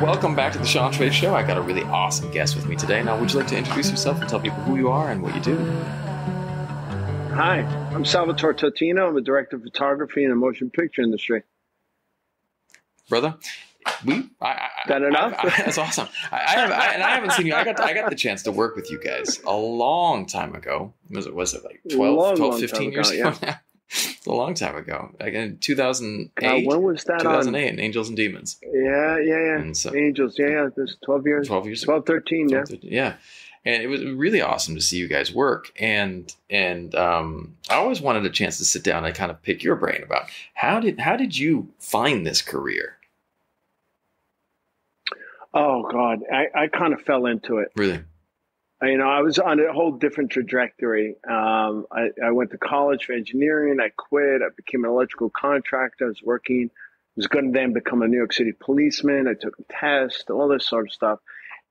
Welcome back to the Sean Trace Show. I got a really awesome guest with me today. Now, would you like to introduce yourself and tell people who you are and what you do? Hi, I'm Salvatore Totino. I'm a director of photography in the motion picture industry. Brother, we I, I, that enough? I, that's awesome. I, I have, I, and I haven't seen you. I got I got the chance to work with you guys a long time ago. Was it was it like 12, Long, 12 long 15 years ago, ago? A long time ago. Like in 2008. Uh, when was that 2008, in Angels and Demons. Yeah, yeah, yeah. So- Angels, yeah, yeah. This 12 years. 12 years ago. 12, 13, yeah. yeah and it was really awesome to see you guys work and and um, i always wanted a chance to sit down and kind of pick your brain about how did how did you find this career Oh, God. I, I kind of fell into it. really You know, I was on a whole different trajectory. Um, I, I went to college for engineering. I quit. I became an electrical contractor. I was working. I was going to then become a New York City policeman. I took a test, all this sort of stuff.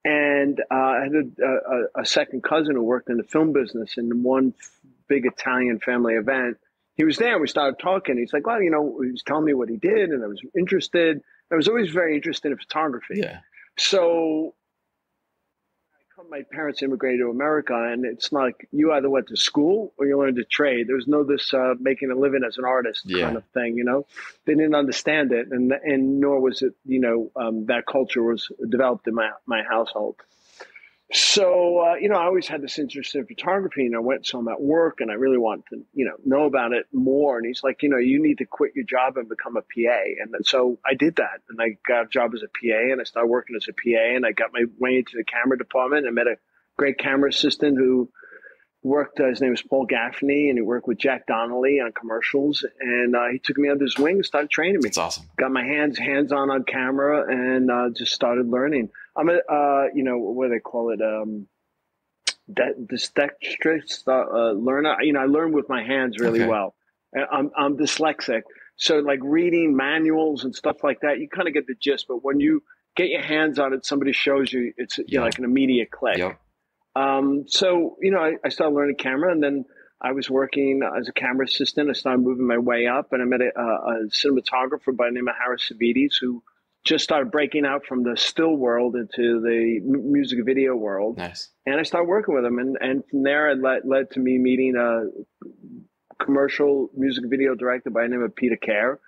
And uh, I had a, a, a second cousin who worked in the film business. in one big Italian family event, he was there. We started talking. He's like, well, you know, he was telling me what he did, and I was interested. I was always very interested in photography. yeah So my parents immigrated to America, and it's like you either went to school or you learned a trade. There was no this uh, making a living as an artist Yeah. kind of thing, you know. They didn't understand it, and and nor was it, you know, um, that culture was developed in my my household. So uh, you know, I always had this interest in photography, and I went so I'm at work, and I really wanted to, you know, know about it more. And he's like, you know, you need to quit your job and become a PA. And then, so I did that, and I got a job as a PA, and I started working as a PA, and I got my way into the camera department. and met a great camera assistant who worked. Uh, his name was Paul Gaffney, and he worked with Jack Donnelly on commercials. And uh, he took me under his wing and started training me it's awesome got my hands hands on on camera and uh, just started learning. I'm a uh, you know what do they call it um, de- dexterous uh, uh, learner. You know, I learn with my hands really Okay. well. I'm I'm dyslexic, so like reading manuals and stuff like that, you kind of get the gist. But when you get your hands on it, somebody shows you, it's you Yeah. know, like an immediate click. yep Um, so you know, I, I started learning camera, and then I was working as a camera assistant. I started moving my way up, and I met a, a, cinematographer by the name of Harris Savides, who just started breaking out from the still world into the music video world. nice And I started working with him, and, and from there, it led, led to me meeting a commercial music video director by the name of Peter Kerr.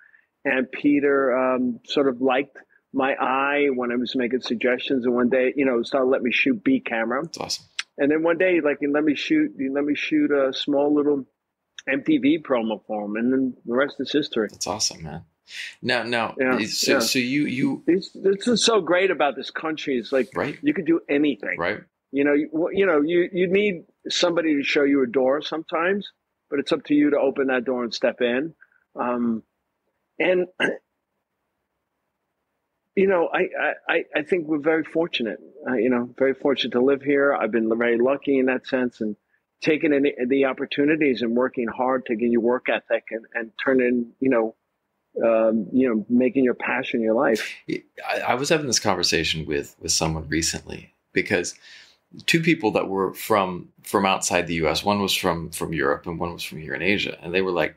And Peter um, sort of liked my eye when I was making suggestions. And one day, you know, started letting me shoot B camera. it's awesome And then one day, like, he let me shoot, he let me shoot a small little MTV promo for him, and then the rest is history. that's awesome man now now Yeah, so, yeah. so you you It's this is so great about this country. It's like right you could do anything. right You know, you, you know, you you need somebody to show you a door sometimes, but it's up to you to open that door and step in. Um, and you know, I, I- I, think we're very fortunate. Uh, you know, very fortunate to live here. I've been very lucky in that sense, and taking the opportunities and working hard, taking your work ethic and and turning, you know, um, you know, making your passion your life. I, I was having this conversation with with someone recently because two people that were from from outside the U.S. One was from from Europe and one was from here in Asia, and they were like,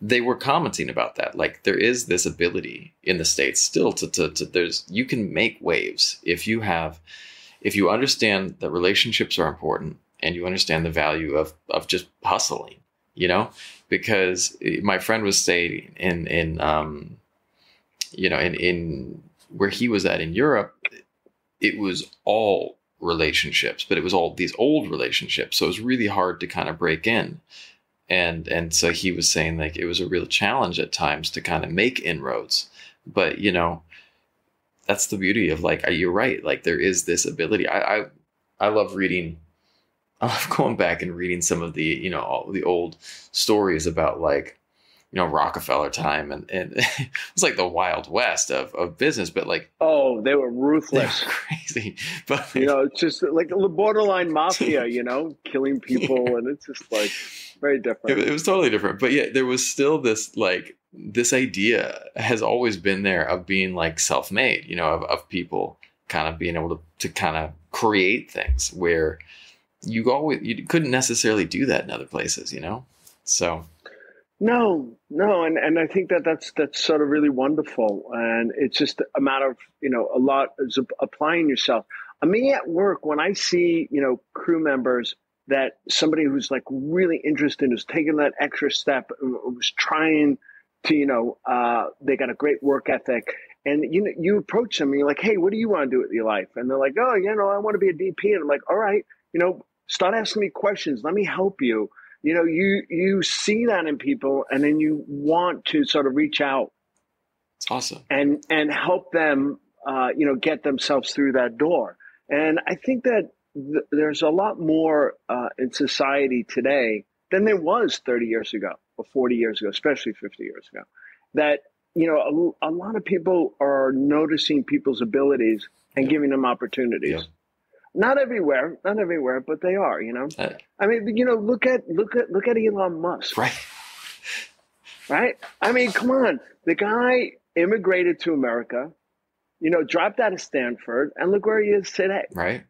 they were commenting about that. Like there is this ability in the states still to to, to there's you can make waves if you have if you understand that relationships are important and you understand the value of of just hustling, you know, because my friend was saying in in um you know in in where he was at in Europe, it was all relationships, but it was all these old relationships. So it was really hard to kind of break in. And and so he was saying like it was a real challenge at times to kind of make inroads. But you know, that's the beauty of like you're right. Like there is this ability. I I, I love reading I love going back and reading some of the, you know, all the old stories about like, you know, Rockefeller time and, and it was like the wild west of, of business, but like Oh, they were they were ruthless. crazy. But you know, it's just like the borderline mafia, you know, killing people, and it's just like very it, different. it was totally different. But yeah, there was still this like this idea has always been there of being like self-made, you know, of, of people kind of being able to, to kind of create things where you always you couldn't necessarily do that in other places, you know? So No, no, and and I think that that's that's sort of really wonderful, and it's just a matter of you know a lot is applying yourself. I mean, at work when I see you know crew members that somebody who's like really interested is taking that extra step, was trying to you know uh, they got a great work ethic, and you know you approach them and you're like, hey, what do you want to do with your life? And they're like, oh, you know, I want to be a DP, and I'm like, all right, you know, start asking me questions. Let me help you you know you you see that in people and then you want to sort of reach out it's awesome and and help them uh, you know get themselves through that door and i think that th- there's a lot more uh, in society today than there was 30 years ago or 40 years ago especially 50 years ago that you know a, a lot of people are noticing people's abilities and yeah. giving them opportunities yeah. Not everywhere, not everywhere, but they are. You know, uh, I mean, you know, look at look at look at Elon Musk. Right. Right. I mean, come on. The guy immigrated to America. You know, dropped out of Stanford, and look where he is today. Right.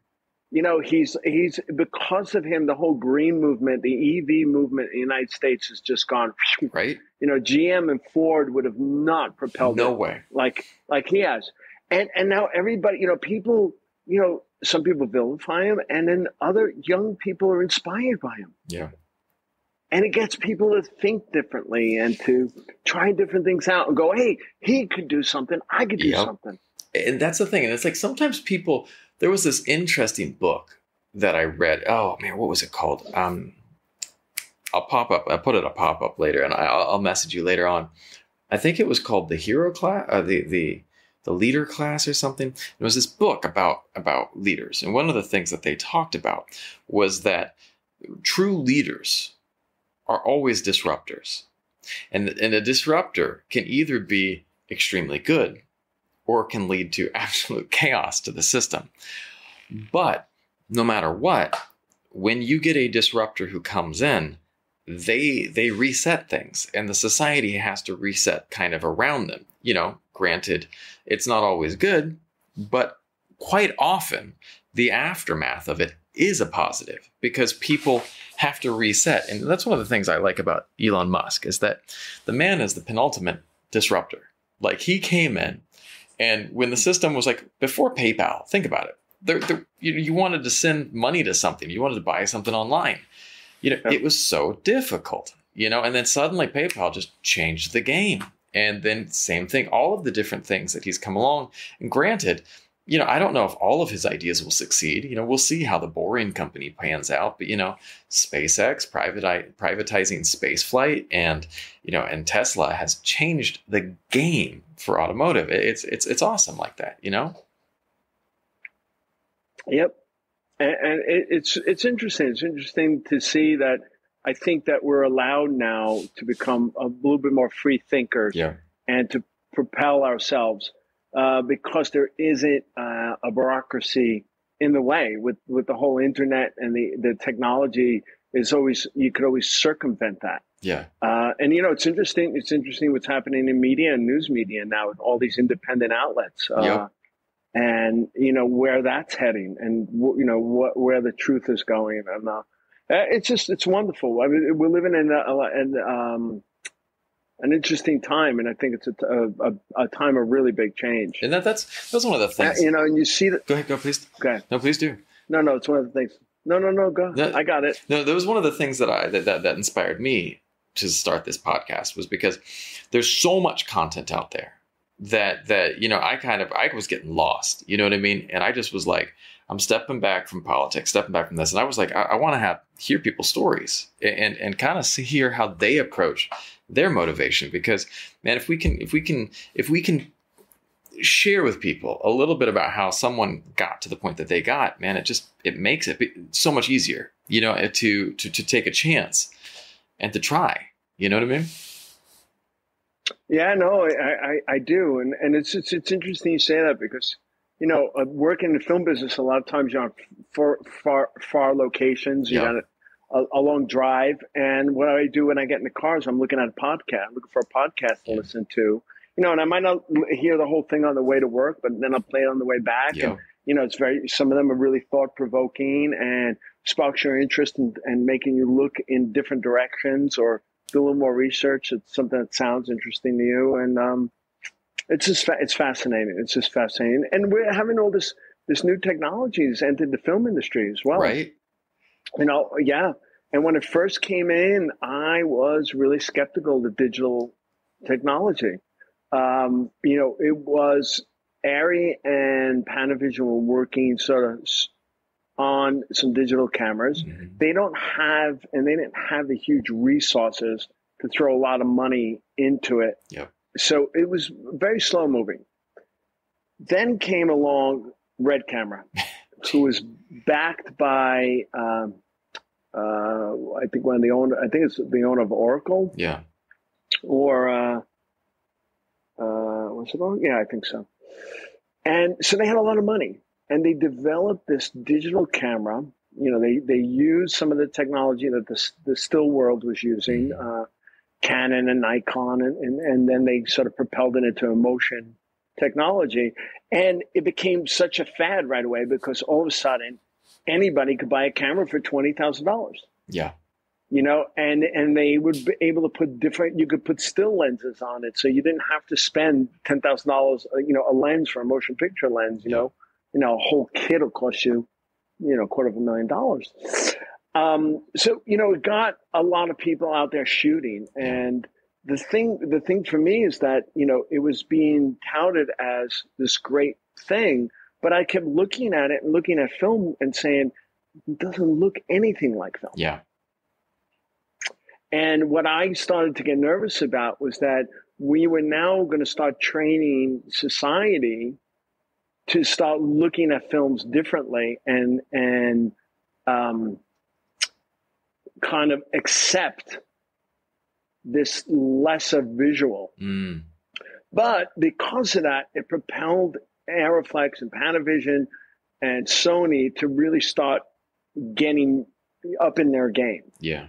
You know, he's he's because of him, the whole green movement, the EV movement in the United States has just gone. Right. You know, GM and Ford would have not propelled. No way. Like like he has, and and now everybody, you know, people, you know, some people vilify him, and then other young people are inspired by him. Yeah. And it gets people to think differently and to try different things out and go, hey, he could do something. I could do yep. something. And that's the thing. And it's like sometimes people, there was this interesting book that I read. Oh, man, what was it called? Um, I'll pop up. I'll put it a pop up later and I'll, I'll message you later on. I think it was called the Hero Class, uh, the, the, the leader class or something. It was this book about about leaders, and one of the things that they talked about was that true leaders are always disruptors, and and a disruptor can either be extremely good or can lead to absolute chaos to the system. But no matter what, when you get a disruptor who comes in, they they reset things and the society has to reset kind of around them you know Granted, it's not always good, but quite often the aftermath of it is a positive because people have to reset. And that's one of the things I like about Elon Musk is that the man is the penultimate disruptor. Like he came in and when the system was like before PayPal, think about it. There, there, you, you, wanted to send money to something, you wanted to buy something online. You know, it was so difficult, you know, and then suddenly PayPal just changed the game. And then same thing, all of the different things that he's come along. And granted, you know, I don't know if all of his ideas will succeed. You know, we'll see how the Boring Company pans out. But you know, SpaceX privati- privatizing space flight and you know, and Tesla has changed the game for automotive. It's it's it's awesome like that. You know. Yep, and, and it, it's it's interesting. It's interesting to see that I think that we're allowed now to become a little bit more free thinkers yeah. and to propel ourselves uh, because there isn't uh, a bureaucracy in the way with, with the whole internet and the, the technology is always you could always circumvent that. Yeah. Uh, and you know it's interesting. It's interesting what's happening in media and news media now with all these independent outlets. Uh, yep. And you know where that's heading, and you know what where the truth is going, and uh, uh, it's just it's wonderful. I mean, we're living in a, in, um, an interesting time, and I think it's a, a, a, time of really big change. And that, that's that's one of the things. Uh, you know, and you see that. Go ahead, go please. Okay. No, please do. No, no, it's one of the things. No, no, no, go. No, I got it. No, that was one of the things that I that, that that inspired me to start this podcast was because there's so much content out there that that you know I kind of I was getting lost. You know what I mean? And I just was like, I'm stepping back from politics, stepping back from this, and I was like, I, I want to have hear people's stories and and kind of see hear how they approach their motivation. Because man, if we can if we can if we can share with people a little bit about how someone got to the point that they got, man, it just it makes it so much easier, you know, to to to take a chance and to try. You know what I mean? Yeah, no, I, I, I do, and and it's, it's it's interesting you say that because you know, uh, working in the film business, a lot of times you're on far, far, far locations. You yeah. got a, a, long drive. And what I do when I get in the cars, I'm looking at a podcast, looking for a podcast to yeah. listen to. You know, and I might not hear the whole thing on the way to work, but then I'll play it on the way back. Yeah. And, you know, it's very, some of them are really thought provoking and sparks your interest and, and making you look in different directions or do a little more research. It's something that sounds interesting to you, and um, it's just fa- it's fascinating. It's just fascinating, and we're having all this this new technologies entered the film industry as well. Right. You know, yeah. And when it first came in, I was really skeptical of the digital technology. Um, you know, it was Arri and Panavision were working sort of on some digital cameras. Mm-hmm. They don't have, and they didn't have the huge resources to throw a lot of money into it. Yep. So it was very slow moving. Then came along Red Camera, who was backed by, um, uh, I think one of the owner, I think it's the owner of Oracle. Yeah. Or, uh, uh, what's it called? Yeah, I think so. And so they had a lot of money and they developed this digital camera. You know, they, they used some of the technology that the, the still world was using, mm-hmm. uh, Canon and Nikon, and, and, and then they sort of propelled it into a motion technology. And it became such a fad right away because all of a sudden anybody could buy a camera for $20,000. Yeah you know, and and they would be able to put different. You could put still lenses on it, so you didn't have to spend ten thousand dollars, you know, a lens for a motion picture lens. You know, you know, a whole kit will cost you, you know, a quarter of a million dollars. Um, so you know, it got a lot of people out there shooting, and the thing, the thing for me is that you know, it was being touted as this great thing, but I kept looking at it and looking at film and saying, it doesn't look anything like film. Yeah and what I started to get nervous about was that we were now going to start training society to start looking at films differently and and um, kind of accept this lesser visual. Mm. But because of that, it propelled Arriflex and Panavision and Sony to really start getting up in their game. Yeah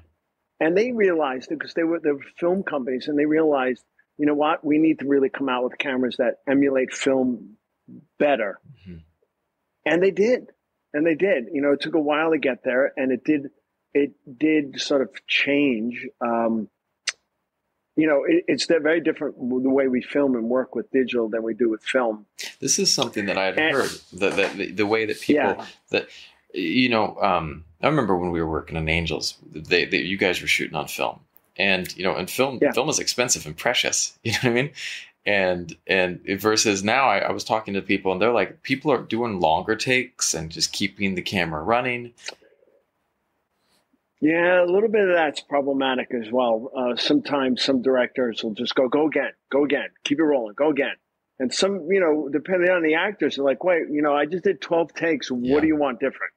and they realized because they were the film companies and they realized you know what we need to really come out with cameras that emulate film better mm-hmm. and they did and they did you know it took a while to get there and it did it did sort of change um, you know it, it's very different the way we film and work with digital than we do with film this is something that i've and, heard that the, the, the, way that people yeah. that you know um, I remember when we were working on Angels, they, they you guys were shooting on film, and you know, and film yeah. film is expensive and precious. You know what I mean? And and versus now, I, I was talking to people, and they're like, people are doing longer takes and just keeping the camera running. Yeah, a little bit of that's problematic as well. Uh, sometimes some directors will just go, go again, go again, keep it rolling, go again. And some, you know, depending on the actors, they're like, wait, you know, I just did 12 takes. What yeah. do you want different?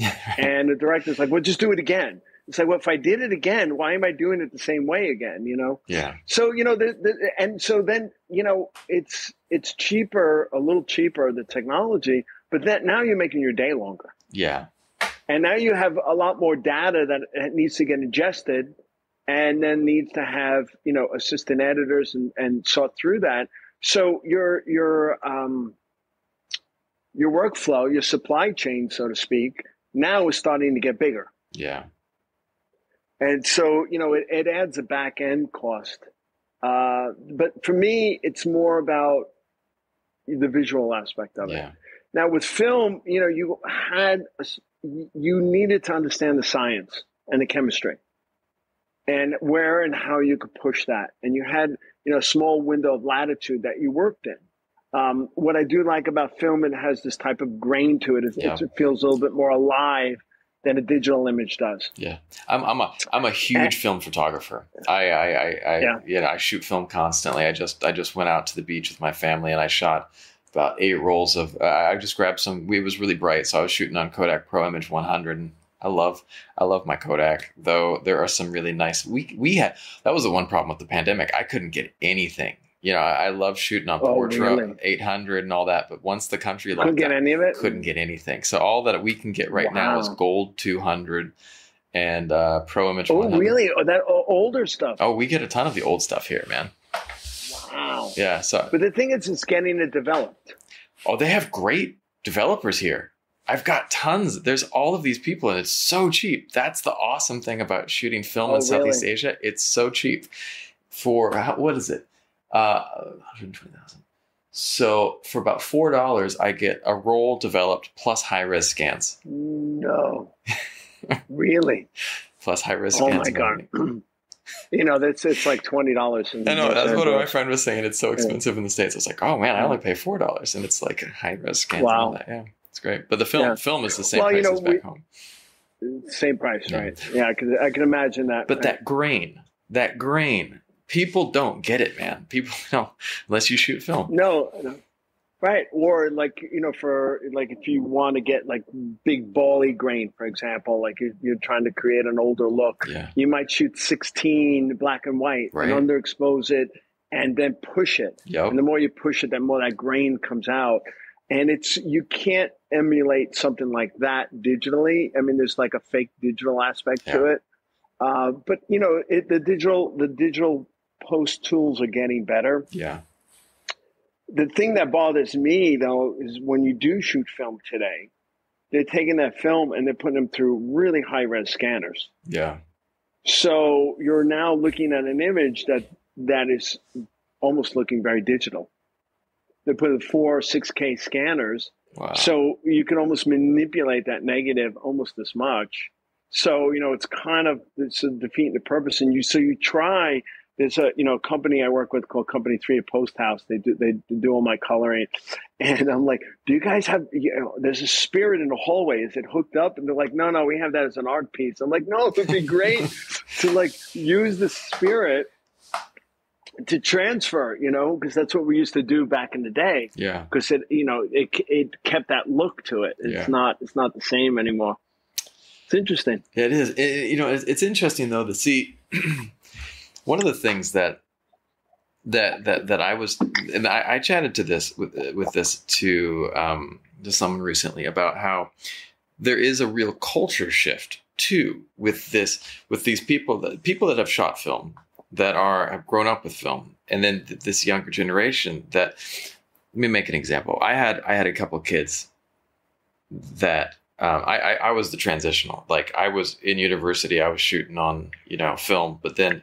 and the director's like, well, just do it again. It's like, well, if I did it again, why am I doing it the same way again? You know? Yeah. So, you know, the, the, and so then, you know, it's, it's cheaper, a little cheaper, the technology, but then now you're making your day longer. Yeah. And now you have a lot more data that needs to get ingested and then needs to have, you know, assistant editors and, and sort through that. So your, your, um, your workflow, your supply chain, so to speak, now is starting to get bigger. Yeah. And so, you know, it, it adds a back end cost. Uh, but for me, it's more about the visual aspect of yeah. it. Now, with film, you know, you had, a, you needed to understand the science and the chemistry and where and how you could push that. And you had, you know, a small window of latitude that you worked in. Um, what I do like about film, it has this type of grain to it. It, yeah. it feels a little bit more alive than a digital image does. Yeah, I'm, I'm a I'm a huge and, film photographer. I I, I, I yeah. You know, I shoot film constantly. I just I just went out to the beach with my family and I shot about eight rolls of. Uh, I just grabbed some. It was really bright, so I was shooting on Kodak Pro Image 100. And I love I love my Kodak, though there are some really nice. We we had that was the one problem with the pandemic. I couldn't get anything you know, I, love shooting on oh, Portra really? 800 and all that, but once the country couldn't get any of it, couldn't get anything. So all that we can get right wow. now is gold 200 and uh, Pro Image. Oh, 100. really? Oh, that older stuff. Oh, we get a ton of the old stuff here, man. Wow. Yeah. So, but the thing is, it's getting it developed. Oh, they have great developers here. I've got tons. There's all of these people, and it's so cheap. That's the awesome thing about shooting film Oh, in Southeast really? Asia. It's so cheap. For how- what is it? Uh, 120,000. So for about four dollars, I get a roll developed plus high res scans, No, really? plus high res scans. Oh scans. my god! you know, that's it's like twenty dollars. In I know that's what my friend was saying. It's so expensive in the states. I was like, oh man, I only pay four dollars, and it's like high res scans. and Wow. that. yeah, it's great. But the film Yeah. film is the same Well, you price know, as back we- home. Same price, Yeah. right? Yeah, I can I can imagine that. But that grain, that grain, people don't get it, man. People don't unless you shoot film. No, no. right? Or like you know, for like if you want to get like big bally grain, for example, like you're, you're trying to create an older look, Yeah, you might shoot 16 black and white Right. and underexpose it, and then push it. yep, And the more you push it, the more that grain comes out. And it's you can't emulate something like that digitally. I mean, there's like a fake digital aspect to it. Uh, but you know, it, the digital the digital post tools are getting better. yeah, The thing that bothers me though is when you do shoot film today, they're taking that film and they're putting them through really high res scanners. yeah, So you're now looking at an image that that is almost looking very digital. They put in four, six K scanners, wow. so you can almost manipulate that negative almost as much. So you know it's kind of it's a defeating the purpose. And you so you try. There's a you know company I work with called Company Three at Post House. They do they do all my coloring, and I'm like, do you guys have? You know, there's a spirit in the hallway. Is it hooked up? And they're like, no, no, we have that as an art piece. I'm like, no, it would be great to like use the spirit to transfer. You know, because that's what we used to do back in the day. yeah, Because it you know it it kept that look to it. It's Yeah. not it's not the same anymore. It's interesting. it is. It- you know, it's, it's interesting though to see. one of the things that that that that I was, and I, I chatted to this with with this to um, to someone recently about how there is a real culture shift too with this with these people that people that have shot film that are have grown up with film and then th- this younger generation that let me make an example. I had i had a couple kids that um, I, I i was the transitional. Like i was in university i was shooting on you know film but then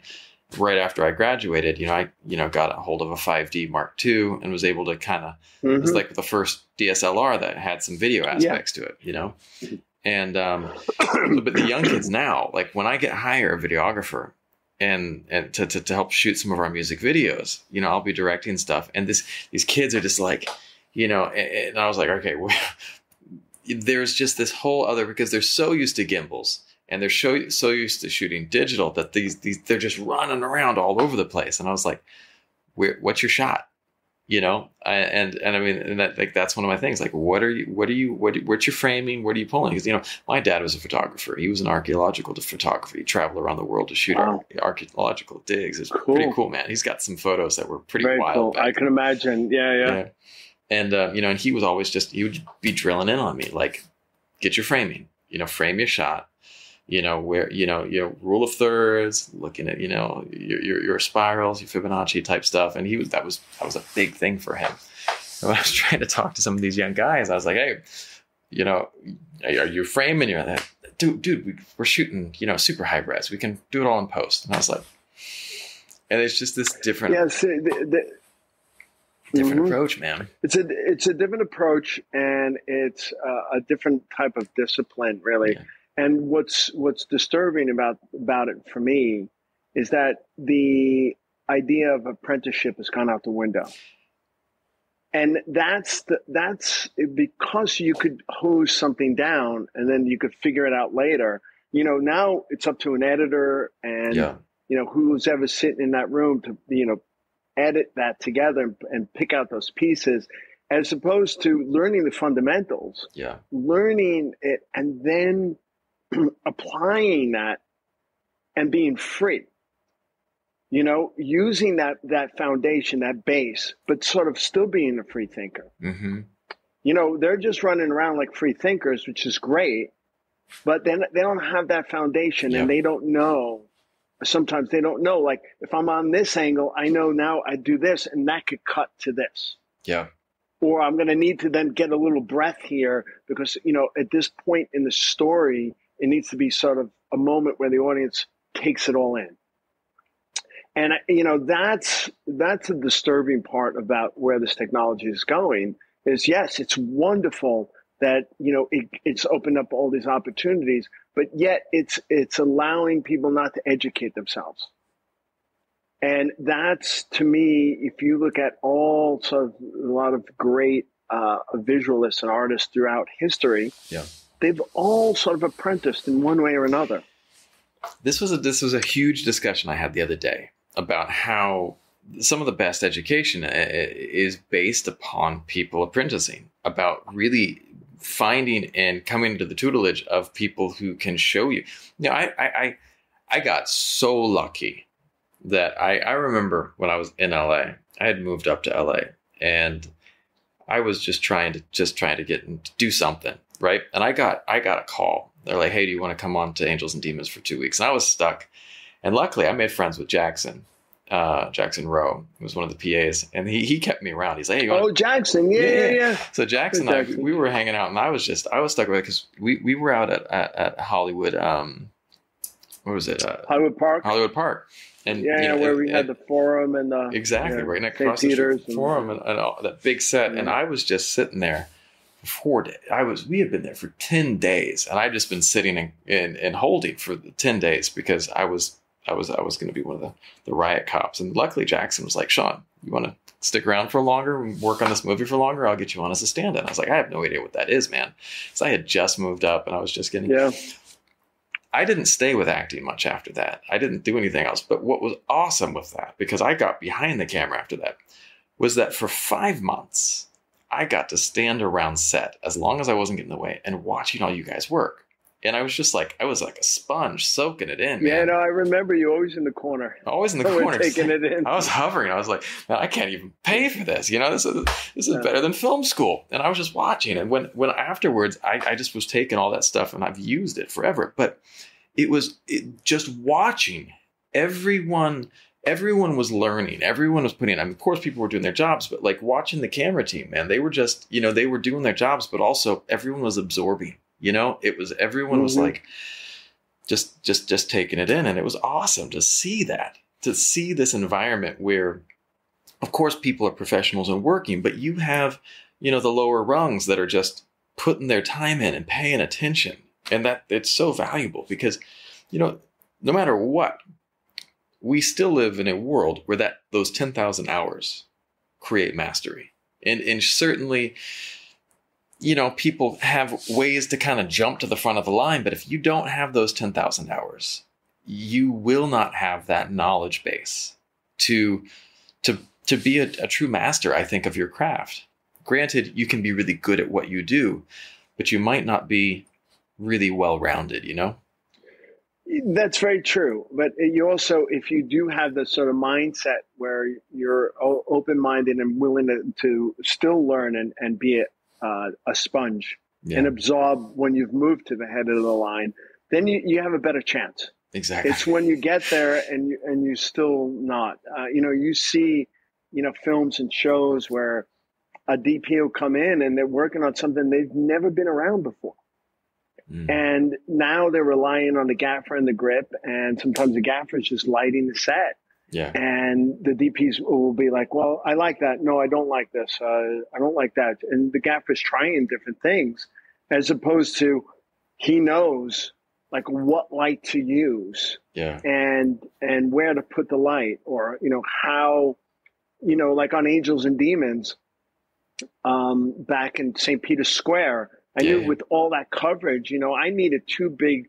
right after i graduated you know i you know got a hold of a 5d mark ii and was able to kind of it was Mhm. like the first DSLR that had some video aspects to it, you know. And um, but the young kids now, like when I get hire a videographer and and to, to to help shoot some of our music videos, you know, I'll be directing stuff, and this these kids are just like, you know, and, and I was like, okay, well, there's just this whole other because they're so used to gimbals and they're so so used to shooting digital that these these they're just running around all over the place, and I was like, where what's your shot? you know I, and and i mean and that like that's one of my things like what are you what are you what what's your framing what are you pulling because you know my dad was a photographer he was an archaeological photographer he traveled around the world to shoot Wow. ar- archaeological digs it's Cool. pretty cool man he's got some photos that were pretty Very wild cool. I can imagine. Yeah, yeah. yeah. And uh, you know, and he was always just he would be drilling in on me, like, get your framing, you know, frame your shot, you know, where you know, your rule of thirds, looking at, you know, your, your your spirals, your Fibonacci type stuff. And he was that was that was a big thing for him. And when I was trying to talk to some of these young guys, I was like, hey, you know, are you framing your that? Dude, dude, we, we're shooting, you know, super high res. We can do it all in post. And I was like, and it's just this different, Yes, the, the, different Mhm. approach, man. it's a it's a different approach and it's uh, a different type of discipline, really. Yeah. And what's what's disturbing about about it for me is that the idea of apprenticeship has gone out the window. And that's the, that's because you could hose something down and then you could figure it out later. You know, now it's up to an editor and Yeah. you know who's ever sitting in that room to you know edit that together and, and pick out those pieces as opposed to learning the fundamentals Yeah. learning it and then applying that and being free you know using that that foundation that base but sort of still being a free thinker Mm-hmm. you know they're just running around like free thinkers which is great but then they don't have that foundation Yeah. and they don't know sometimes they don't know like if i'm on this angle i know now i do this and that could cut to this Yeah. or I'm going to need to then get a little breath here because, you know, at this point in the story, it needs to be sort of a moment where the audience takes it all in. And you know that's that's a disturbing part about where this technology is going. Is yes, it's wonderful that you know it, it's opened up all these opportunities, but yet it's it's allowing people not to educate themselves. And that's to me, if you look at all sort of a lot of great uh, visualists and artists throughout history, yeah. They've all sort of apprenticed in one way or another. This was a this was a huge discussion I had the other day about how some of the best education uh, is based upon people apprenticing about really finding and coming into the tutelage of people who can show you. You know, I I I got so lucky that I I remember when I was in LA, I had moved up to LA and I was just trying to just trying to get and do something, right? And I got I got a call. They're like, "Hey, do you want to come on to Angels and Demons for 2 weeks?" And I was stuck. And luckily, I made friends with Jackson, uh, Jackson Rowe, who was one of the PAs, and he, he kept me around. He's like, hey, "Oh, Jackson, yeah, yeah, yeah." So Jackson, and I, we were hanging out, and I was just I was stuck with it because we, we were out at at, at Hollywood. Um, what was it? Uh, Hollywood Park. Hollywood Park. And yeah, you know, where we had the forum and the exactly right next across the forum and, and all, that big set, yeah. and I was just sitting there for four days. I was we had been there for ten days, and I've just been sitting and and, and holding for the ten days because I was I was I was going to be one of the, the riot cops. And luckily Jackson was like, Sean, you want to stick around for longer and work on this movie for longer? I'll get you on as a stand-in. I was like, I have no idea what that is, man. So I had just moved up and I was just getting yeah. I didn't stay with acting much after that. I didn't do anything else. But what was awesome with that, because I got behind the camera after that, was that for five months, I got to stand around set as long as I wasn't getting in the way and watching all you guys work and I was just like, I was like a sponge soaking it in. Yeah, no, I remember you always in the corner. Always in the corner, taking it in. I was hovering. I was like, I can't even pay for this. You know, this is this is better than film school. And I was just watching. And when when afterwards, I, I just was taking all that stuff and I've used it forever. But it was it, just watching everyone. Everyone was learning. Everyone was putting. I mean, of course, people were doing their jobs, but like watching the camera team, man, they were just, you know, they were doing their jobs, but also everyone was absorbing you know, it was everyone was mm-hmm. like just just just taking it in and it was awesome to see that. To see this environment where of course people are professionals and working, but you have, you know, the lower rungs that are just putting their time in and paying attention. And that it's so valuable because, you know, no matter what, we still live in a world where that those 10,000 hours create mastery. And and certainly you know, people have ways to kind of jump to the front of the line, but if you don't have those 10,000 hours, you will not have that knowledge base to to to be a, a, true master, I think, of your craft. Granted, you can be really good at what you do, but you might not be really well rounded, you know? That's very true. But you also, if you do have the sort of mindset where you're open minded and willing to, to still learn and, and be uh, a sponge yeah. and absorb when you've moved to the head of the line, then you, you have a better chance. Exactly. It's when you get there and you and you still not. Uh, you know, you see, you know, films and shows where a DP will come in and they're working on something they've never been around before. Mm. And now they're relying on the gaffer and the grip, and sometimes the gaffer is just lighting the set yeah. And the DPs will be like, well, I like that. No, I don't like this. Uh, I don't like that. And the gaffer's trying different things as opposed to he knows like what light to use yeah. and and where to put the light or you know how you know like on angels and demons um back in st peter's square i yeah, knew yeah. with all that coverage you know i needed two big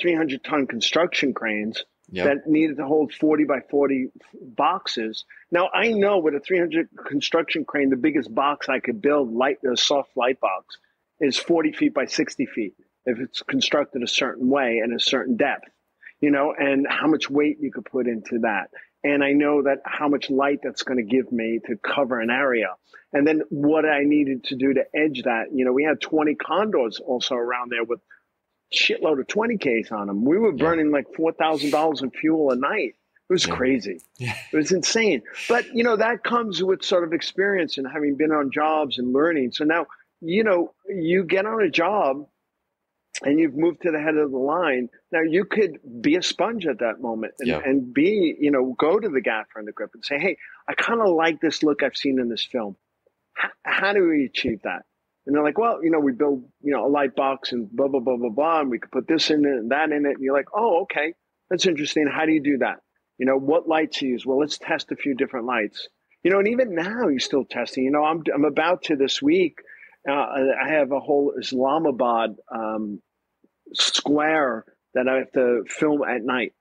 300 ton construction cranes yep. that needed to hold 40 by 40 boxes. Now I know with a 300 construction crane, the biggest box I could build, light a soft light box, is 40 feet by 60 feet if it's constructed a certain way and a certain depth, you know, and how much weight you could put into that. And I know that how much light that's going to give me to cover an area. And then what I needed to do to edge that, you know, we had 20 condors also around there with shitload of 20Ks on them. We were burning like $4,000 in fuel a night It was crazy. Yeah. It was insane. But you know, that comes with sort of experience and having been on jobs and learning. So now, you know, you get on a job and you've moved to the head of the line. Now you could be a sponge at that moment and, Yeah. and be, you know, go to the gaffer and the grip and say, Hey, I kind of like this look I've seen in this film. How, how do we achieve that? And they're like, well, you know, we build, you know, a light box and blah, blah, blah, blah, blah, and we could put this in it and that in it. And you're like, oh, okay, that's interesting. How do you do that? You know, what lights you use? Well, let's test a few different lights. You know, and even now you're still testing. You know, I'm, I'm about to this week, uh, I have a whole Islamabad um, square that I have to film at night.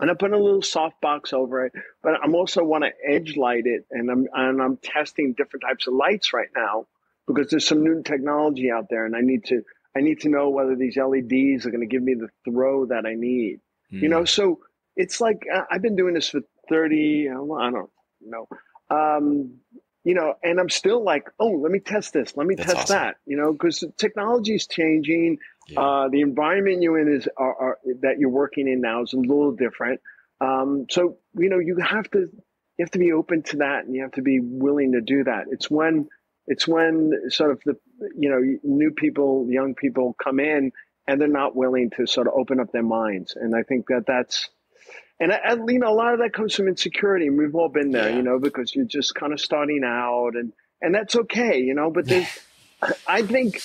And I put a little soft box over it, but I'm also want to edge light it, and I'm and I'm testing different types of lights right now because there's some new technology out there, and I need to I need to know whether these LEDs are going to give me the throw that I need. You know, so it's like uh, I've been doing this for 30, uh, I don't know, um, you know, and I'm still like, oh, let me test this, let me That's test awesome. that, you know, because technology is changing. Yeah. Uh, the environment you're in is are, are, that you're working in now is a little different. Um, so you know, you have to you have to be open to that, and you have to be willing to do that. It's when it's when sort of the you know new people, young people come in, and they're not willing to sort of open up their minds. And I think that that's and I, I, you know a lot of that comes from insecurity. And we've all been there, Yeah. you know, because you're just kind of starting out, and and that's okay, you know. But there's, I think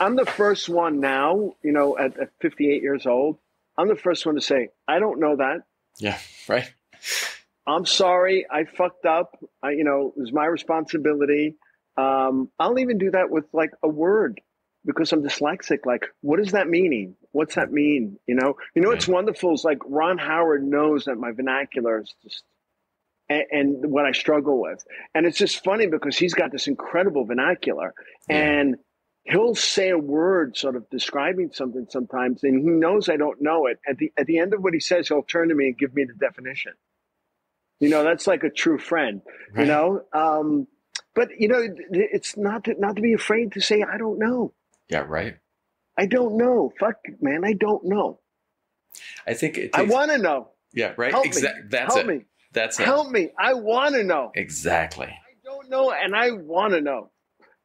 I'm the first one now, you know, at, at 58 years old. I'm the first one to say I don't know that. yeah. Right. I'm sorry, I fucked up. I, you know, it was my responsibility. Um, I'll even do that with like a word because I'm dyslexic. Like, what is that meaning? What's that mean? You know, you know, what's wonderful is like Ron Howard knows that my vernacular is just, and, and what I struggle with. And it's just funny because he's got this incredible vernacular Yeah. and he'll say a word sort of describing something sometimes and he knows I don't know it. At the, at the end of what he says, he'll turn to me and give me the definition. You know, that's like a true friend, Right. you know? Um, but you know, it- it's not to, not to be afraid to say, I don't know. Yeah. Right. I don't know. Fuck, man. I don't know. I think it I want to know. yeah. Right. Exactly. That's Help it. me. That's it. Help me. I want to know. Exactly. I don't know, and I want to know.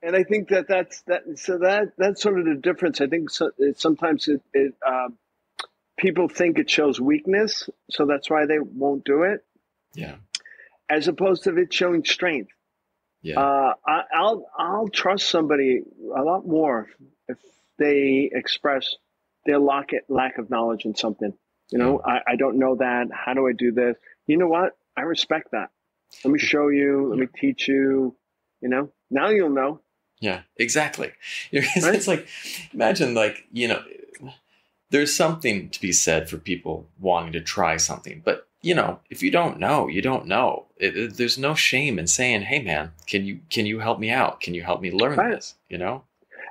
And I think that that's that. So that that's sort of the difference. I think so, it, sometimes it, it um, people think it shows weakness, so that's why they won't do it, Yeah. as opposed to it showing strength. Yeah. Uh, I, I'll I'll trust somebody a lot more if they express their lack lack of knowledge in something. You know, I, I don't know that. How do I do this? You know what? I respect that. Let me show you. Let me teach you. You know, now you'll know. Yeah, exactly. It's, Right? it's like, imagine, like, you know, there's something to be said for people wanting to try something. But, you know, if you don't know, you don't know. It, it- there's no shame in saying, hey, man, can you can you help me out? Can you help me learn Right. this? You know?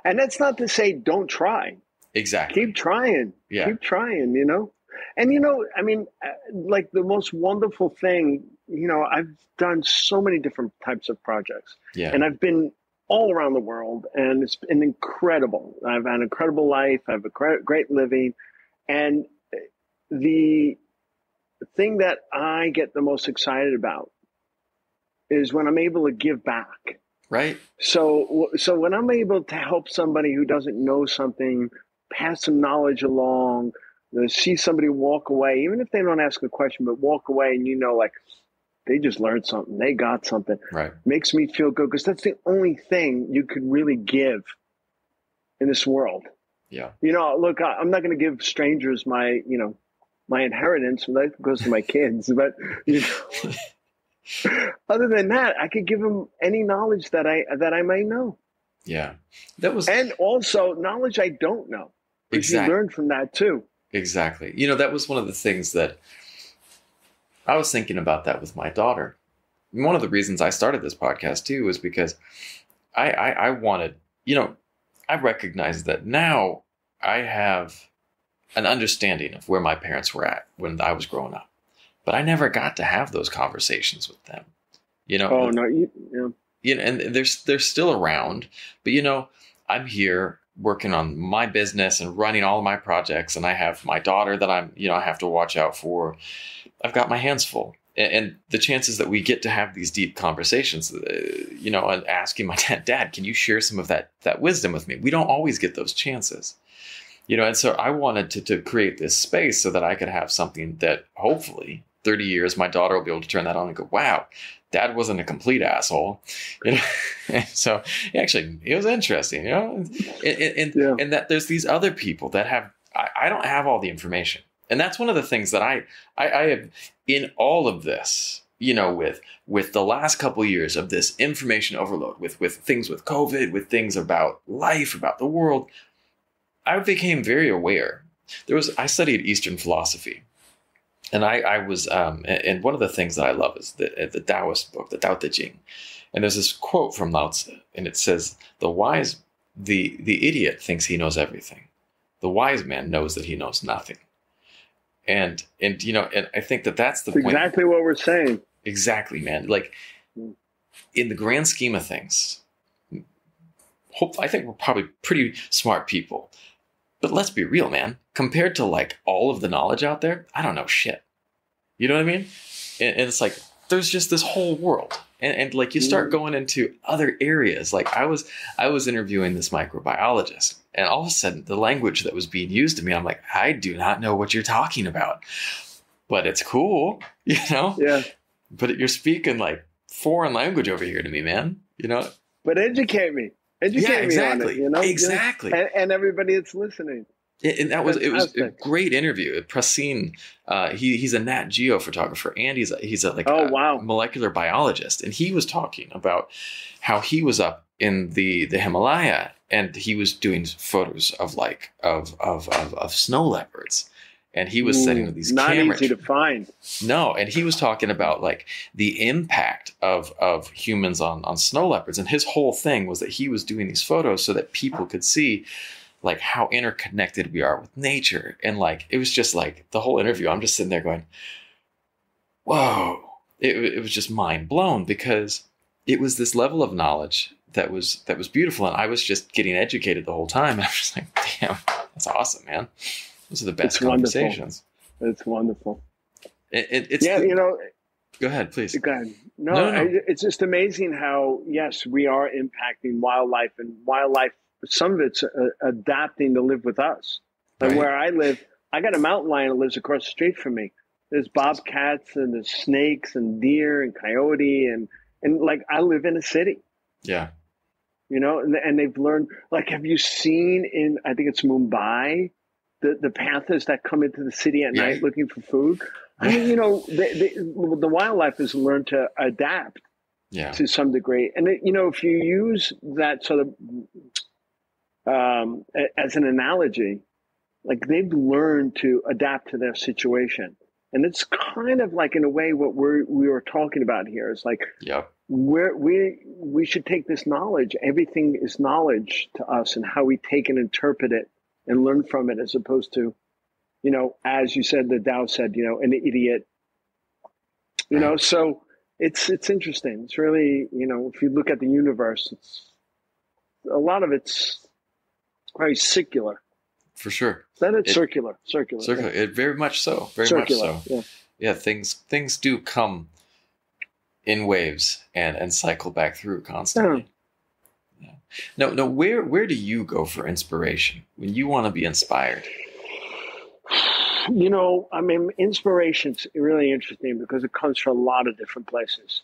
And that's not to say don't try. Exactly. Keep trying. Yeah. Keep trying. You know. And you know, I mean, uh, like the most wonderful thing. You know, I've done so many different types of projects. Yeah. and I've been all around the world, and it's been incredible. I've had an incredible life. I have a great, great living, and the thing that I get the most excited about is when I'm able to give back. right? So, so when I'm able to help somebody who doesn't know something, pass some knowledge along, uh, see somebody walk away, even if they don't ask a question, but walk away, and you know, like they just learned something, they got something Right. makes me feel good because that's the only thing you could really give in this world. Yeah. You know, look, I, I'm not going to give strangers my, you know, my inheritance. That goes to my kids. But you know, other than that, I could give them any knowledge that I that I may know, Yeah. That was and also knowledge I don't know. Because you exactly. learn from that too. Exactly. You know, that was one of the things that I was thinking about that with my daughter. And one of the reasons I started this podcast too was because I, I, I wanted, you know, I recognize that now I have an understanding of where my parents were at when I was growing up. But I never got to have those conversations with them. You know, Oh no, you, know, you know, and they're they're still around, but you know, I'm here working on my business and running all of my projects and I have my daughter that I'm, you know, I have to watch out for. I've got my hands full. And, the chances that we get to have these deep conversations, uh, you know, and asking my dad, Dad, can you share some of that that wisdom with me? We don't always get those chances, you know. And so I wanted to to create this space so that I could have something that hopefully 30 years, my daughter will be able to turn that on and go, wow, dad wasn't a complete asshole. You know? so actually, it was interesting, you know, and, and, yeah. and, that there's these other people that have, I, I, don't have all the information. And that's one of the things that I, I, I have in all of this, you know, with, with the last couple of years of this information overload with, with things with COVID, with things about life, about the world, I became very aware. There was, I studied Eastern philosophy and I, I was, um, and one of the things that I love is the, uh, the Taoist book, the Tao Te Ching. And there's this quote from Lao Tzu, and it says, the wise, the, the idiot thinks he knows everything. The wise man knows that he knows nothing. And, and, you know, and I think that that's the that's point. Exactly what we're saying. Exactly, man. Like in the grand scheme of things, hope, I think we're probably pretty smart people. But let's be real, man. Compared to like all of the knowledge out there, I don't know shit. You know what I mean? And, and it's like there's just this whole world. And, and, like you start mm-hmm. going into other areas. Like I was I was interviewing this microbiologist, and all of a sudden the language that was being used to me, I'm like, I do not know what you're talking about. But it's cool, you know? Yeah. But you're speaking like foreign language over here to me, man. You know? But educate me. Educate yeah, exactly. me on it, you know? Exactly. And, and everybody that's listening. And that was it was a great interview. Prasin, uh, he he's a Nat Geo photographer and he's a, he's a like oh, a wow. molecular biologist, and he was talking about how he was up in the the Himalaya and he was doing photos of like of of of, of snow leopards, and he was Ooh, setting these not cameras. easy to find. No, and he was talking about like the impact of of humans on on snow leopards, and his whole thing was that he was doing these photos so that people could see like how interconnected we are with nature, and like it was just like the whole interview. I'm just sitting there going, "Whoa!" It, it was just mind blown because it was this level of knowledge that was that was beautiful, and I was just getting educated the whole time. And I was just like, "Damn, that's awesome, man." Those are the best it's conversations. Wonderful. It's wonderful. It, it, it's yeah, the, you know. Go ahead, please. Go ahead. No, no, no. I, it's just amazing how yes, we are impacting wildlife, and wildlife. Some of it's uh, adapting to live with us. And right. where I live, I got a mountain lion that lives across the street from me. There's bobcats and there's snakes and deer and coyote and and like I live in a city. Yeah. You know, and, and they've learned. Like, have you seen in? I think it's Mumbai the, the panthers that come into the city at yeah. night looking for food. I mean, you know, the, the, the wildlife has learned to adapt yeah. to some degree. And, it, you know, if you use that sort of um, as an analogy, like they've learned to adapt to their situation. And it's kind of like, in a way, what we're, we were talking about here is like, yeah. we're, we, we should take this knowledge. Everything is knowledge to us and how we take and interpret it and learn from it as opposed to, you know, as you said, the Tao said, you know, an idiot. You know, so it's it's interesting. It's really, you know, if you look at the universe, it's a lot of it's very circular. For sure. Then it's it, circular, circular. Circular. Yeah. It very much so. Very circular, much so. Yeah. yeah, things things do come in waves and and cycle back through constantly. No, no. Where where do you go for inspiration when you want to be inspired? You know, I mean, inspiration's really interesting because it comes from a lot of different places,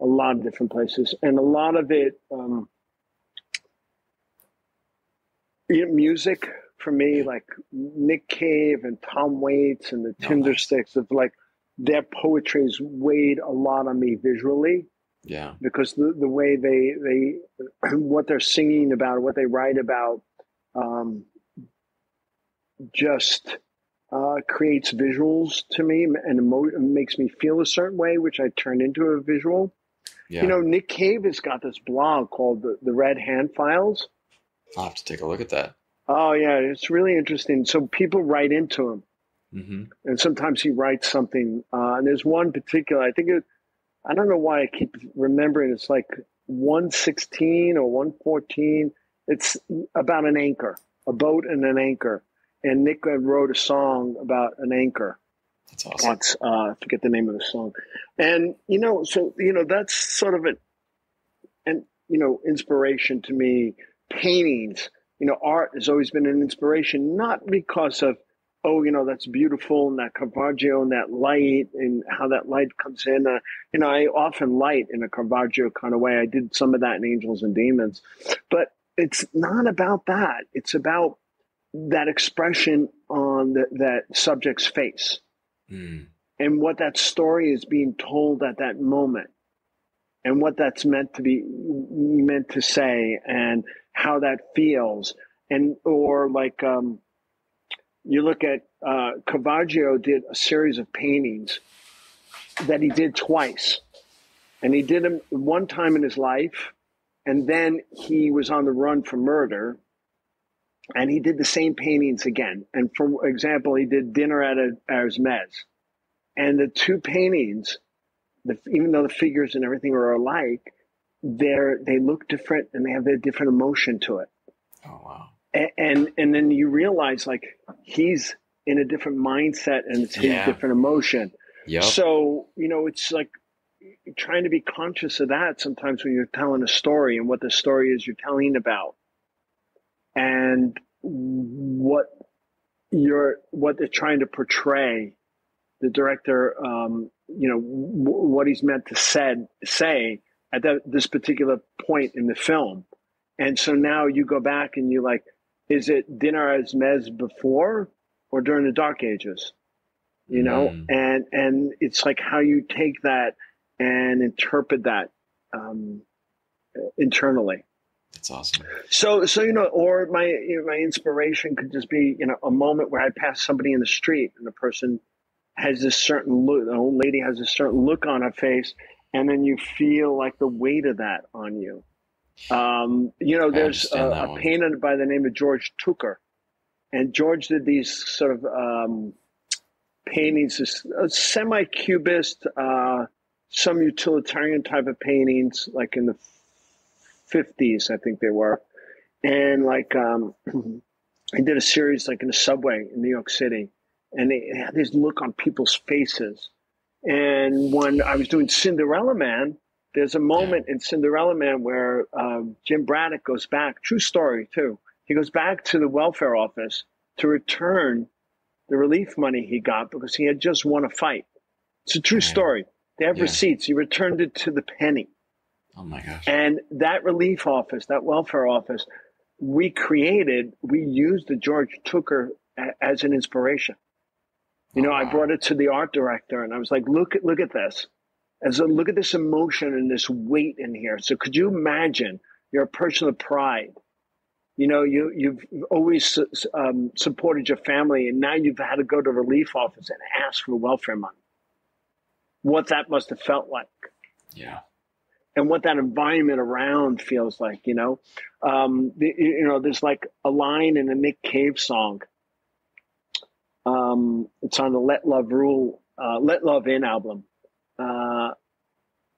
a lot of different places, and a lot of it, um, you know, music for me, like Nick Cave and Tom Waits and the Tindersticks, of like their poetry has weighed a lot on me visually yeah. Because the, the way they, they, what they're singing about, what they write about, um, just uh, creates visuals to me and emo- makes me feel a certain way, which I turn into a visual. Yeah. You know, Nick Cave has got this blog called the, the Red Hand Files. I'll have to take a look at that. Oh, yeah. It's really interesting. So people write into him. Mm-hmm. And sometimes he writes something. Uh, and there's one particular, I think it, I don't know why I keep remembering it's like 116 or 114. It's about an anchor, a boat and an anchor. And Nick wrote a song about an anchor. That's awesome. Once, uh, I forget the name of the song. And, you know, so, you know, that's sort of an, an you know, inspiration to me. Paintings, you know, art has always been an inspiration, not because of, oh, you know, that's beautiful and that Caravaggio and that light and how that light comes in. Uh, you know, I often light in a Caravaggio kind of way. I did some of that in Angels and Demons, but it's not about that. It's about that expression on the, that subject's face mm. and what that story is being told at that moment and what that's meant to be meant to say and how that feels and or like um, you look at uh, did a series of paintings that he did twice. And he did them one time in his life and then he was on the run for murder and he did the same paintings again. And for example he did dinner at a, Emmaus and the two paintings the, even though the figures and everything are alike they're they look different and they have a different emotion to it. Oh wow and and, and then you realize like he's in a different mindset and it's his yeah. different emotion yep. so you know it's like trying to be conscious of that sometimes when you're telling a story and what the story is you're telling about and what you're what they're trying to portray the director um, you know w- what he's meant to said say at that, this particular point in the film and so now you go back and you like is it dinner as mez before or during the dark ages you know mm. and and it's like how you take that and interpret that um, internally. That's awesome. So, so you know, or my you know, my inspiration could just be you know a moment where I pass somebody in the street and the person has this certain look. The old lady has a certain look on her face, and then you feel like the weight of that on you. Um, you know, there's a, a painter by the name of George Tooker, and George did these sort of um, paintings, a semi-cubist. Uh, some utilitarian type of paintings, like in the 50s, I think they were. And like, um, I did a series like in the subway in New York City, and it had this look on people's faces. And when I was doing Cinderella Man, there's a moment in Cinderella Man where uh, Jim Braddock goes back, true story too. He goes back to the welfare office to return the relief money he got because he had just won a fight. It's a true story. They have yeah. receipts. He returned it to the penny. Oh my gosh. And that relief office, that welfare office, we created, we used the George Tooker as an inspiration. You oh, know, wow. I brought it to the art director and I was like, look at look at this. As a look at this emotion and this weight in here. So could you imagine you're a person of pride? You know, you you've always um, supported your family, and now you've had to go to relief office and ask for welfare money what that must have felt like. Yeah. And what that environment around feels like, you know, um, the, you know, there's like a line in a Nick Cave song. Um, it's on the Let Love Rule, uh, Let Love In album.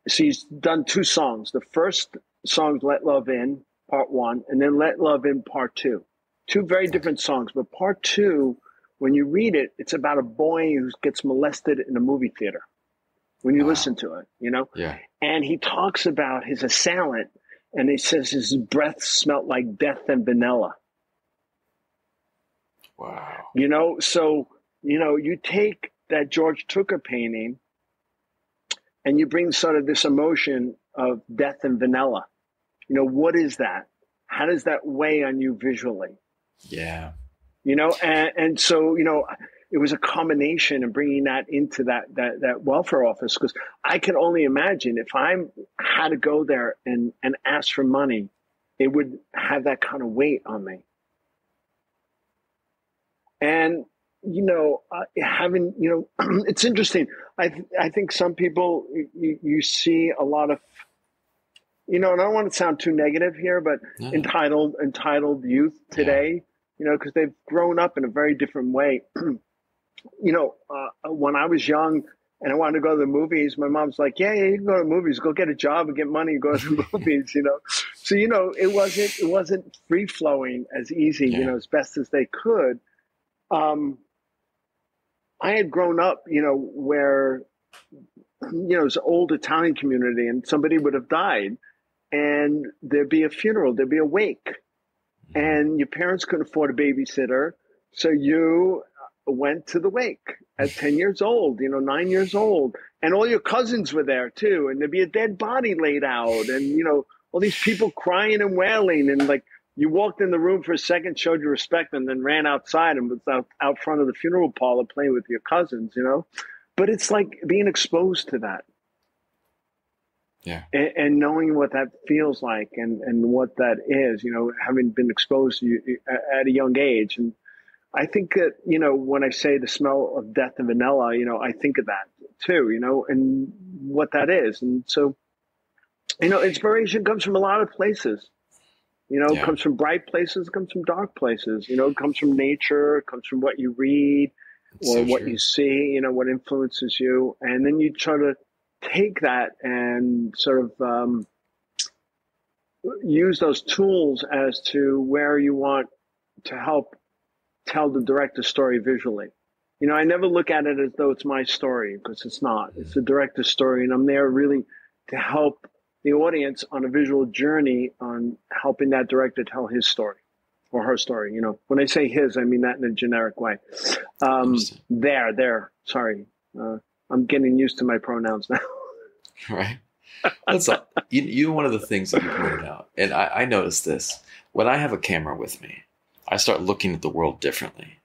Uh, so he's done two songs. The first song, Let Love In, part one, and then Let Love In, part two. Two very different songs, but part two, when you read it, it's about a boy who gets molested in a movie theater when you wow. listen to it, you know? Yeah. And he talks about his assailant and he says his breath smelled like death and vanilla. Wow. You know, so, you know, you take that George Tooker painting and you bring sort of this emotion of death and vanilla. You know, what is that? How does that weigh on you visually? Yeah. You know, and, and so, you know, it was a combination of bringing that into that that that welfare office because I can only imagine if I had to go there and and ask for money, it would have that kind of weight on me. And you know, uh, having you know, it's interesting. I th- I think some people you, you see a lot of you know, and I don't want to sound too negative here, but entitled entitled youth today, yeah. you know, because they've grown up in a very different way. you know, uh, when I was young and I wanted to go to the movies, my mom's like, yeah, yeah, you can go to the movies, go get a job and get money and go to the movies, you know. so you know, it wasn't it wasn't free flowing as easy, yeah. you know, as best as they could. Um, I had grown up, you know, where you know, it's an old Italian community, and somebody would have died, and there'd be a funeral, there'd be a wake, mm-hmm. and your parents couldn't afford a babysitter, so you went to the wake at 10 years old, you know, nine years old. And all your cousins were there too. And there'd be a dead body laid out and, you know, all these people crying and wailing. And like you walked in the room for a second, showed your respect, and then ran outside and was out, out front of the funeral parlor playing with your cousins, you know? But it's like being exposed to that. Yeah. And, and, knowing what that feels like and, and what that is, you know, having been exposed to you at a young age. And I think that, you know, when I say the smell of death and vanilla, you know, I think of that too, you know, and what that is. And so, you know, inspiration comes from a lot of places. You know, yeah. comes from bright places, comes from dark places. You know, comes from nature, comes from what you read or so what true. you see, you know, what influences you. And then you try to take that and sort of um, use those tools as to where you want to help tell the director's story visually. You know, I never look at it as though it's my story because it's not. It's the director's story, and I'm there really to help the audience on a visual journey on helping that director tell his story or her story. You know, when I say his, I mean that in a generic way. Um, there, there. Sorry, uh, I'm getting used to my pronouns now. right. That's all. You, you one of the things that you pointed out, and I, I noticed this when I have a camera with me. I start looking at the world differently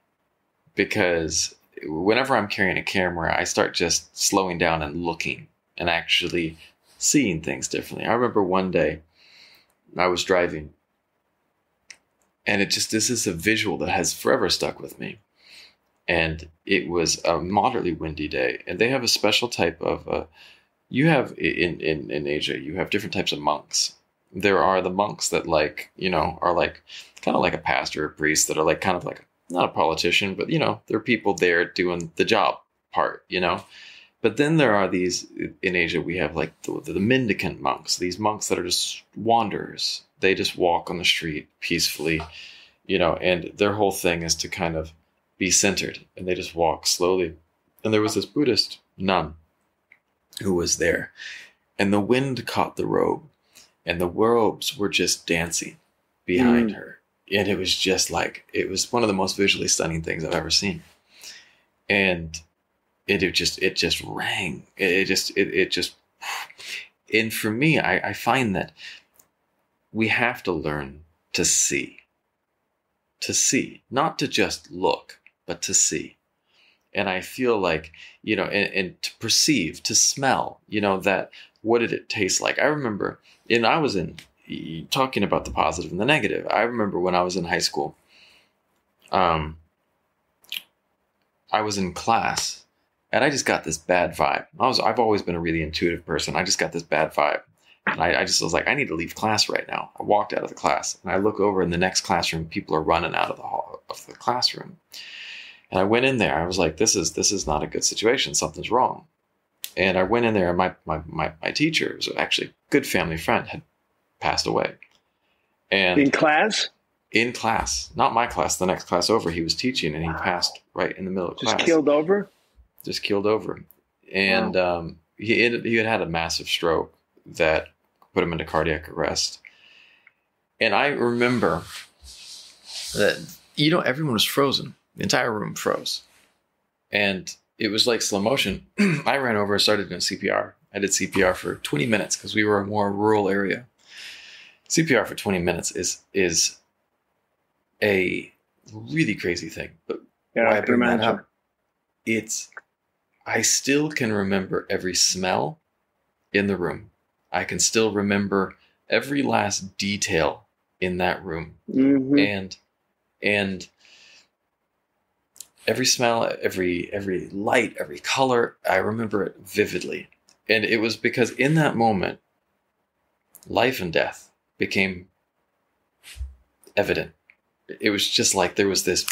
because whenever I'm carrying a camera, I start just slowing down and looking and actually seeing things differently. I remember one day I was driving and it just this is a visual that has forever stuck with me. And it was a moderately windy day, and they have a special type of uh, you have in, in in Asia you have different types of monks. There are the monks that like you know are like kind of like a pastor or priest that are like kind of like not a politician, but you know, there are people there doing the job part, you know. But then there are these in Asia. We have like the, the mendicant monks, these monks that are just wanderers. They just walk on the street peacefully, you know, and their whole thing is to kind of be centered, and they just walk slowly. And there was this Buddhist nun who was there, and the wind caught the robe, and the robes were just dancing behind mm. her and it was just like it was one of the most visually stunning things I've ever seen. And it, it just it just rang. It, it just it, it just and for me, I, I find that we have to learn to see. To see, not to just look, but to see. And I feel like, you know, and, and to perceive, to smell, you know, that what did it taste like? I remember, and I was in talking about the positive and the negative. I remember when I was in high school, um, I was in class and I just got this bad vibe. I was I've always been a really intuitive person. I just got this bad vibe. And I, I, just was like, I need to leave class right now. I walked out of the class and I look over in the next classroom, people are running out of the hall of the classroom. And I went in there. I was like, this is this is not a good situation. Something's wrong. And I went in there and my my my, my teacher was actually a good family friend, had passed away. And in class? In class. Not my class, the next class over. He was teaching and he passed right in the middle of Just class. killed over? Just killed over. Him. And wow. um, he, ended, he had had a massive stroke that put him into cardiac arrest. And I remember that, you know, everyone was frozen. The entire room froze. And it was like slow motion. I ran over and started doing CPR. I did CPR for 20 minutes because we were a more rural area. CPR for 20 minutes is is a really crazy thing. But yeah, I bring that up, it's I still can remember every smell in the room. I can still remember every last detail in that room. Mm-hmm. And and every smell, every every light, every color, I remember it vividly. And it was because in that moment, life and death became evident. It was just like there was this.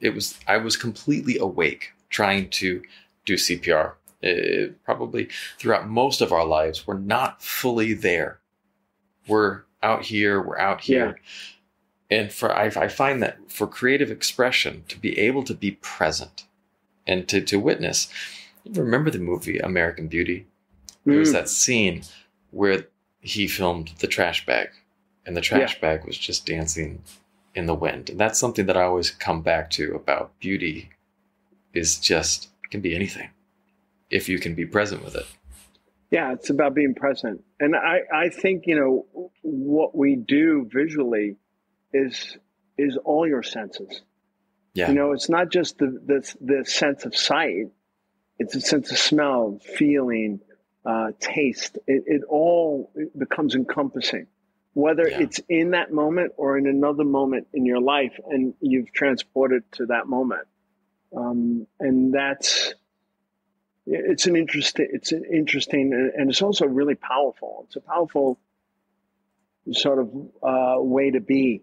It was I was completely awake trying to do CPR. It, probably throughout most of our lives, we're not fully there. we're out here, we're out here. And for I, I find that for creative expression to be able to be present and to, to witness. Remember the movie American Beauty? There was Mm. that scene where he filmed the trash bag, and the trash bag was just dancing in the wind. And that's something that I always come back to about beauty is just can be anything if you can be present with it. Yeah, it's about being present. And I, I think, you know, what we do visually is is all your senses. Yeah. You know, it's not just the the, the sense of sight, it's a sense of smell, feeling, uh, taste. It, it all becomes encompassing. Whether Yeah. it's in that moment or in another moment in your life, and you've transported to that moment, um, and that's it's an interesting it's an interesting and- it's also really powerful. It's a powerful sort of uh, way to be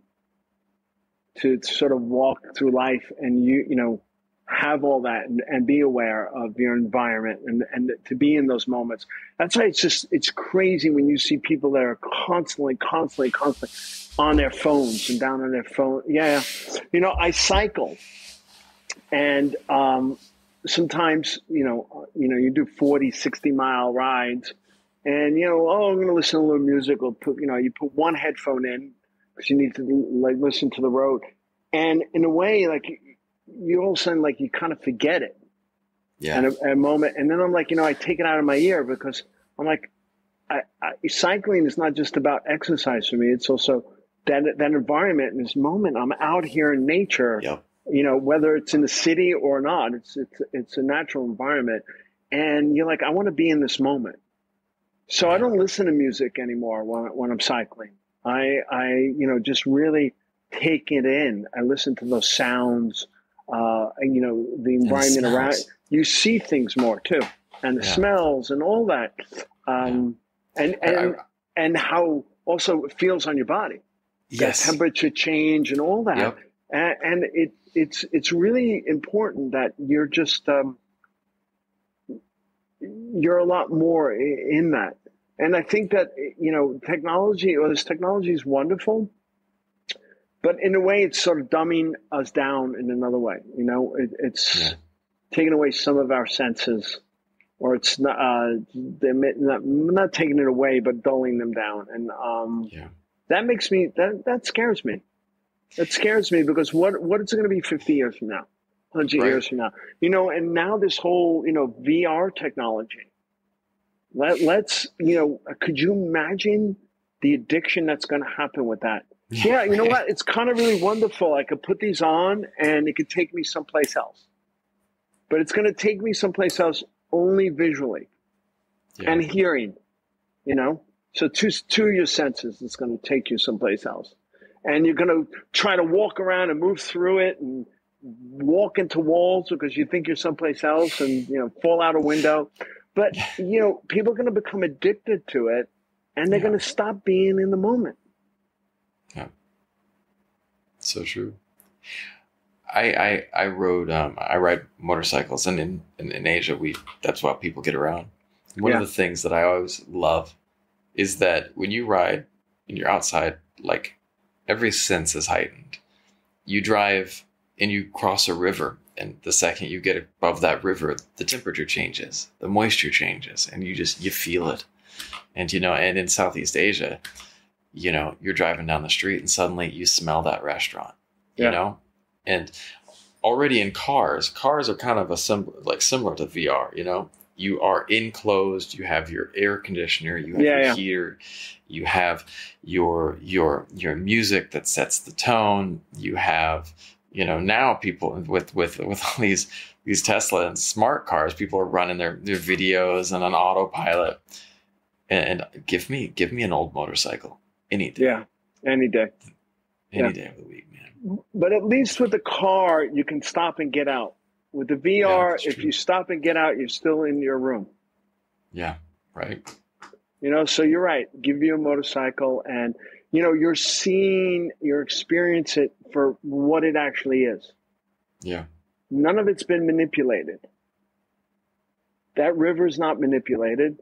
to sort of walk through life and you you know have all that and, and be aware of your environment and and to be in those moments. That's why it's just it's crazy when you see people that are constantly constantly constantly on their phones and down on their phone. Yeah. You know i cycle and um sometimes you know you know you do 40 60 mile rides and you know oh i'm going to listen to a little music or put you know you put one headphone in because you need to like listen to the road and in a way like you, you all of a sudden like you kind of forget it Yeah. and a, a moment and then i'm like you know i take it out of my ear because i'm like I, I, cycling is not just about exercise for me it's also that that environment and this moment i'm out here in nature Yep. You know whether it's in the city or not it's it's it's a natural environment. And you're like i want to be in this moment. So i don't listen to music anymore when, when i'm cycling. I i you know just really take it in. I listen to those sounds uh and you know the environment around you see things more too. And the Yeah. smells and all that. Um and and I- and how also it feels on your body. Yes. that temperature change and all that. Yep. And, and it it's it's really important that you're just um, you're a lot more in that and i think that you know technology or this technology is wonderful but in a way it's sort of dumbing us down in another way you know it, it's Yeah. taking away some of our senses or it's not uh, they're not, not taking it away but dulling them down and um, Yeah. that makes me that that scares me that scares me because what what is it going to be 50 years from now 100 Right. years from now? You know and now this whole you know vr technology. Let, let's you know could you imagine the addiction that's going to happen with that? Yeah you know what? It's kind of really wonderful. I could put these on and it could take me someplace else. But it's going to take me someplace else only visually Yeah. and hearing, you know. So two two of your senses is going to take you someplace else, and you're going to try to walk around and move through it and walk into walls because you think you're someplace else, and you know fall out a window. But you know people are going to become addicted to it, and they're Yeah. going to stop being in the moment. Yeah. So true. I I I rode um I ride motorcycles and in, in, in Asia we that's why people get around. One Yeah. of the things that I always love is that when you ride and you're outside, like every sense is heightened. You drive and you cross a river and the second you get above that river, the temperature changes, the moisture changes, and you just you feel it. And you know, and in Southeast Asia, you know, you're driving down the street and suddenly you smell that restaurant. You know? And already in cars, cars are kind of a sim- like similar to VR, you know? You are enclosed, you have your air conditioner, you have Yeah, your yeah. heater, you have your your your music that sets the tone, you have you know now people with with with all these these Tesla and smart cars, people are running their their videos and on autopilot. And, and give me give me an old motorcycle any day, Yeah, any day. any yeah. day of the week, man. But at least with the car, you can stop and get out. With the VR, that's if you stop and get out, you're still in your room. Yeah, right. You know, so you're right. Give you a motorcycle, and you know you're seeing, you're experiencing it for what it actually is. Yeah, None of it's been manipulated. That river's not manipulated.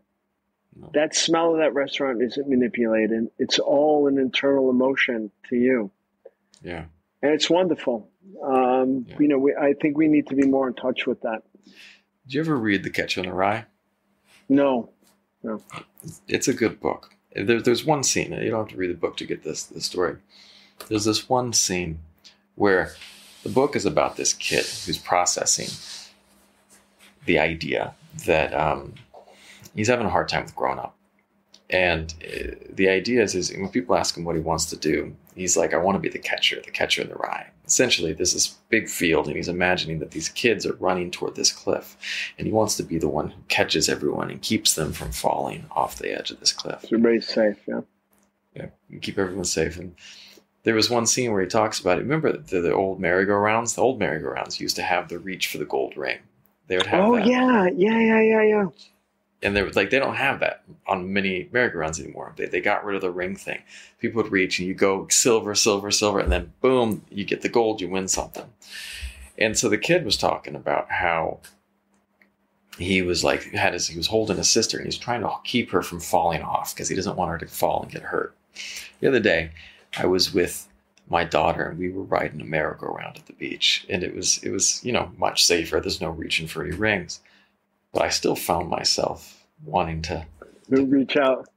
No. That smell of that restaurant isn't manipulated. It's all an internal emotion to you. Yeah. And it's wonderful. Um, Yeah. You know, we, I think we need to be more in touch with that. Did you ever read The Catcher in the Rye? No, It's a good book. There, there's one scene. You don't have to read the book to get this the story. There's this one scene where the book is about this kid who's processing the idea that um, he's having a hard time with growing up. And uh, the idea is, is when people ask him what he wants to do, he's like, I want to be the catcher, the catcher in the rye. Essentially, there's this big field, and he's imagining that these kids are running toward this cliff. And he wants to be the one who catches everyone and keeps them from falling off the edge of this cliff. so everybody's safe. Yeah. Yeah, keep everyone safe. And there was one scene where he talks about it. Remember the, the old merry-go-rounds? The old merry-go-rounds used to have the reach for the gold ring. They would have Oh that. yeah, yeah, yeah, yeah, yeah. And they were like they don't have that on many merry-go-rounds anymore. They, they got rid of the ring thing. People would reach and you go silver, silver, silver, and then boom, you get the gold, you win something. And so the kid was talking about how he was like had his he was holding his sister and he's trying to keep her from falling off because he doesn't want her to fall and get hurt. The other day, I was with my daughter and we were riding a merry-go-round at the beach and it was it was you know much safer. There's no reaching for any rings, but I still found myself wanting to Who reach out?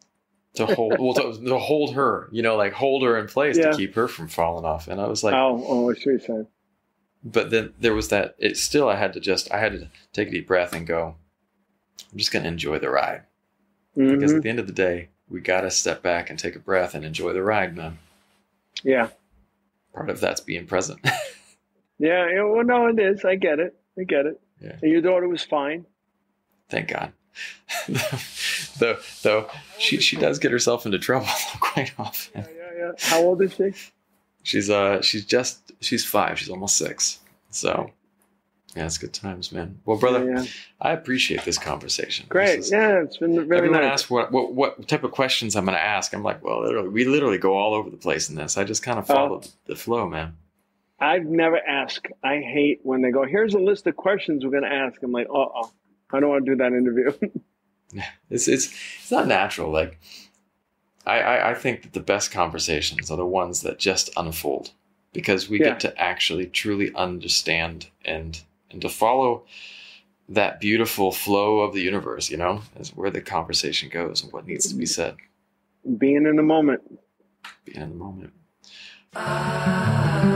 to hold well to, to hold her you know like hold her in place Yeah. to keep her from falling off and i was like oh, oh, I see what but then there was that it still i had to just i had to take a deep breath and go i'm just going to enjoy the ride because Mhm. at the end of the day we got to step back and take a breath and enjoy the ride man Yeah, part of that's being present yeah, yeah. Well, no, it is. I get it. I get it. Yeah. And your daughter was fine. Thank god though though she she does get herself into trouble quite often Yeah, yeah, yeah. How old is she? she's uh she's just she's five she's almost six so yeah it's good times man well brother Yeah, yeah. I appreciate this conversation. Great. This is- Yeah, it's been very everyone nice. asks what, what what type of questions I'm going to ask. I'm like, well, literally, we literally go all over the place in this. I just kind of follow the flow, man. I've never asked. I hate when they go, here's a list of questions we're going to ask. I'm like, uh oh, I don't want to do that interview. It's it's it's not natural. Like, I, I I think that the best conversations are the ones that just unfold because we Yeah. get to actually truly understand and and to follow that beautiful flow of the universe. You know, is where the conversation goes and what needs to be said. Being in the moment. Being in the moment. Ah.